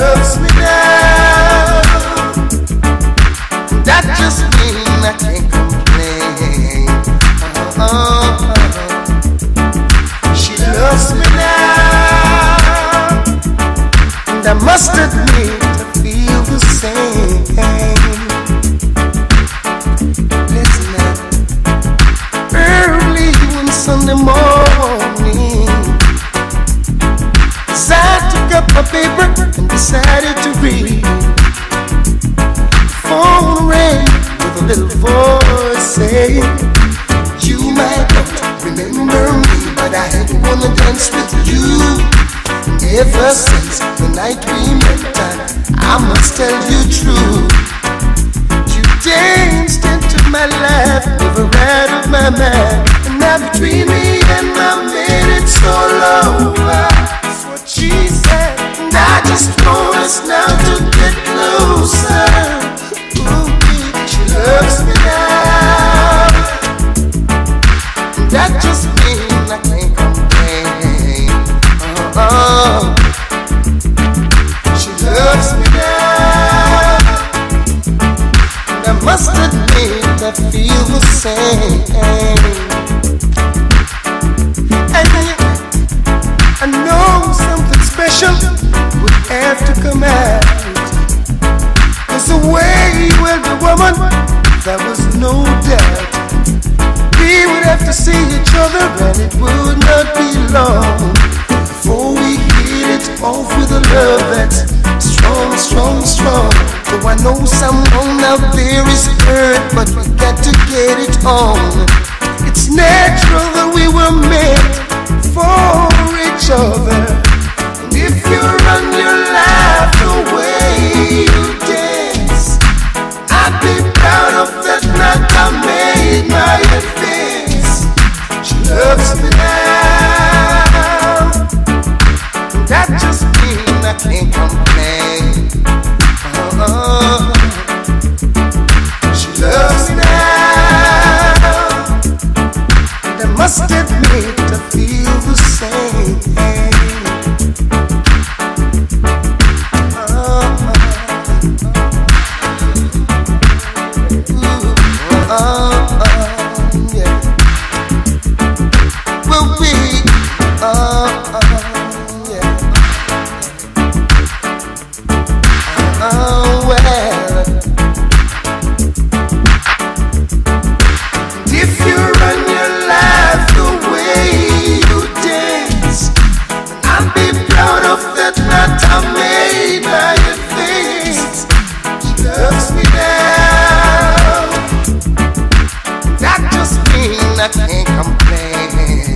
loves me now. That just means I can't complain. Oh, oh, oh. She loves me now. And I must admit I feel the same. up a paper and decided to read. Phone rang with a little voice saying, You might not remember me, but I had wanna dance with you. Ever since the night we met, I, I must tell you true. You danced into my life, never out of my mind, and now between me and my man, it's all over. Must admit I feel the same. And I know something special would have to come out. Cause the way held the woman, there was no doubt. We would have to see each other and it would not be long I know someone out there is hurt but we got to get it on. It's natural that we were must admit I feel the same. I can't complain.